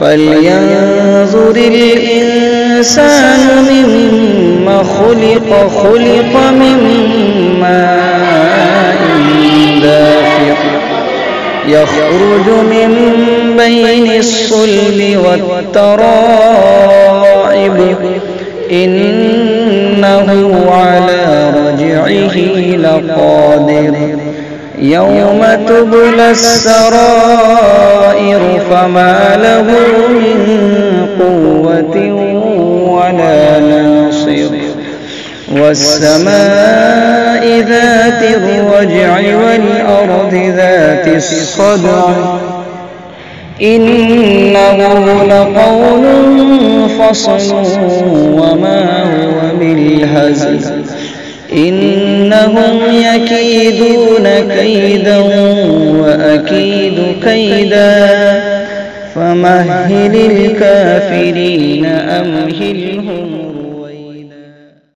فلينظر الإنسان مما خلق خلق من ماء دافق يخرج من بين الصلب والترائب. إنه على رجعه لقادر. يوم تبلى السرائر فما له من قوة ولا ناصر. والسماء ذات الرجع والأرض ذات الصدع. إنه لقول فصل وما هو بالهزل. إنهم يكيدون كيدا وأكيد كيدا فمهل الكافرين أمهلهم